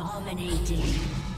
Dominating.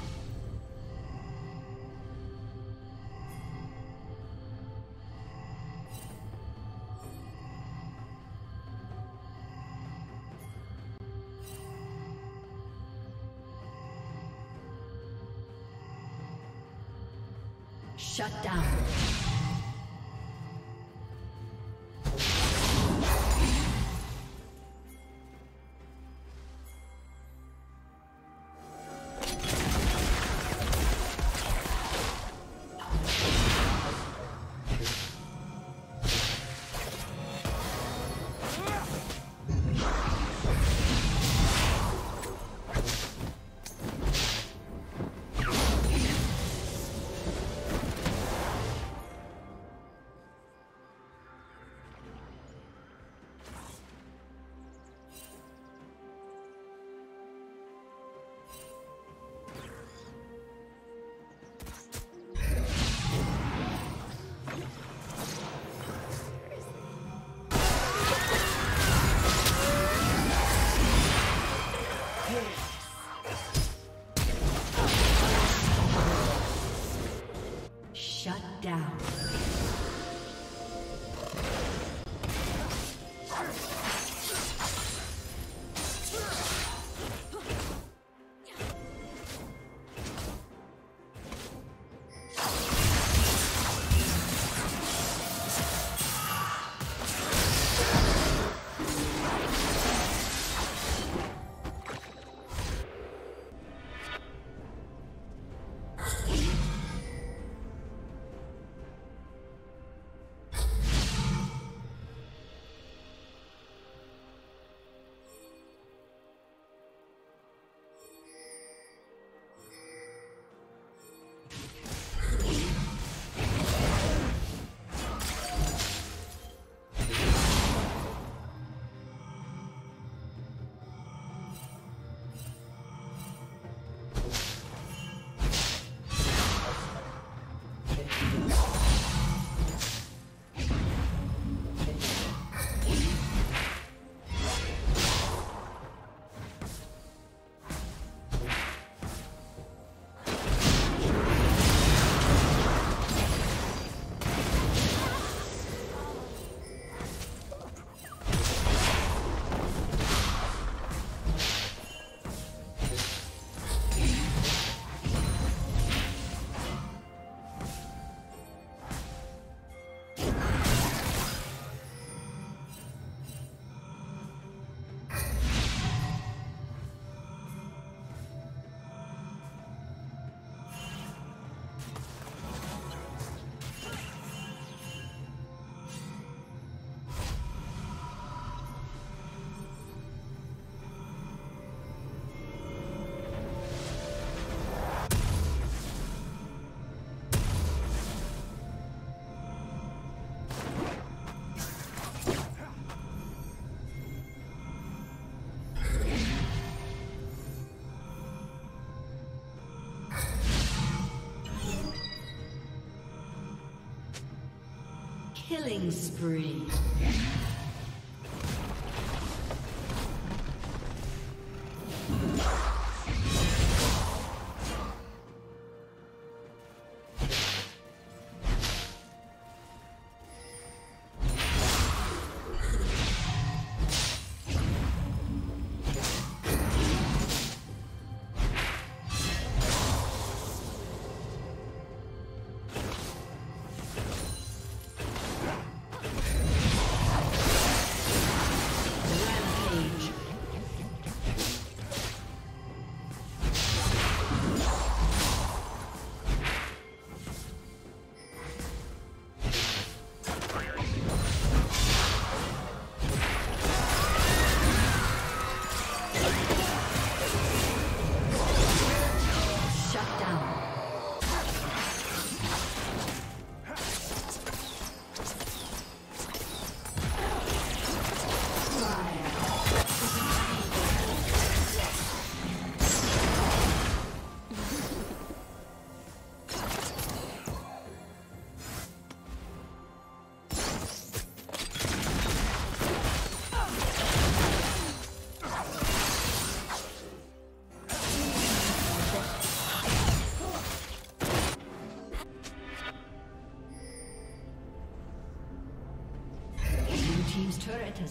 Killing spree.